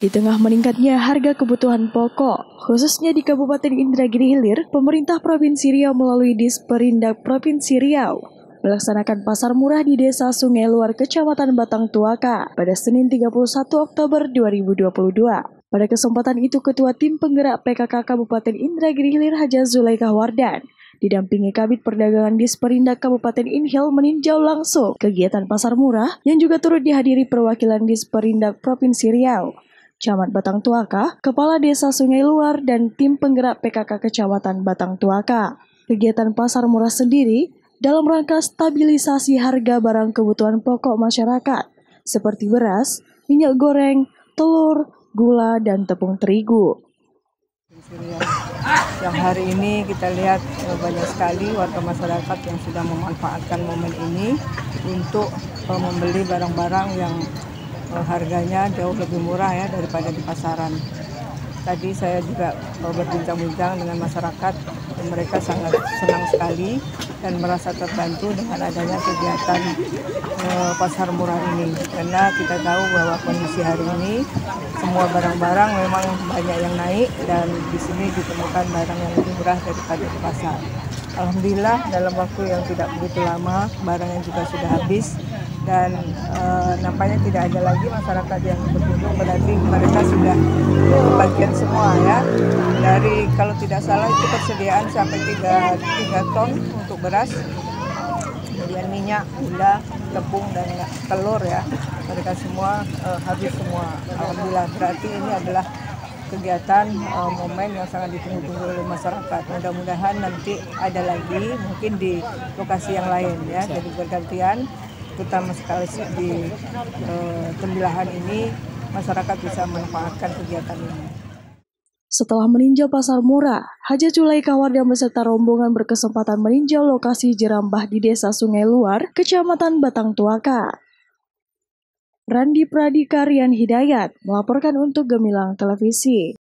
Di tengah meningkatnya harga kebutuhan pokok, khususnya di Kabupaten Indragiri Hilir, pemerintah Provinsi Riau melalui Disperindak Provinsi Riau melaksanakan pasar murah di Desa Sungai Luar, Kecamatan Batang Tuaka pada Senin 31 Oktober 2022. Pada kesempatan itu, Ketua Tim Penggerak PKK Kabupaten Indragiri Hilir Haja Zulaika Wardan didampingi Kabit Perdagangan Disperindak Kabupaten Inhil meninjau langsung kegiatan pasar murah yang juga turut dihadiri perwakilan Disperindak Provinsi Riau. Camat Batang Tuaka, Kepala Desa Sungai Luar, dan tim penggerak PKK Kecamatan Batang Tuaka. Kegiatan pasar murah sendiri dalam rangka stabilisasi harga barang kebutuhan pokok masyarakat, seperti beras, minyak goreng, telur, gula, dan tepung terigu. Yang hari ini kita lihat eh, banyak sekali warga masyarakat yang sudah memanfaatkan momen ini untuk eh, membeli barang-barang yang harganya jauh lebih murah ya daripada di pasaran. Tadi saya juga berbincang-bincang dengan masyarakat, mereka sangat senang sekali dan merasa terbantu dengan adanya kegiatan uh, pasar murah ini. Karena kita tahu bahwa kondisi hari ini semua barang-barang memang banyak yang naik dan di sini ditemukan barang yang lebih murah daripada di pasar. Alhamdulillah dalam waktu yang tidak begitu lama barangnya juga sudah habis dan e, nampaknya tidak ada lagi masyarakat yang berkunjung berarti mereka sudah bagian semua ya. Dari kalau tidak salah itu persediaan sampai 3, 3 ton untuk beras. Kemudian minyak, gula, tepung dan telur ya. Mereka semua e, habis semua. Alhamdulillah. Berarti ini adalah kegiatan uh, momen yang sangat ditunggu-tunggu oleh masyarakat. Mudah-mudahan nanti ada lagi mungkin di lokasi yang lain ya. Jadi bergantian terutama sekali di uh, Tembilahan ini masyarakat bisa memanfaatkan kegiatan ini. Setelah meninjau pasar murah, Haja Julai dan beserta rombongan berkesempatan meninjau lokasi jerambah di Desa Sungai Luar, Kecamatan Batang Tuaka. Randi Pradika Rian Hidayat melaporkan untuk Gemilang Televisi.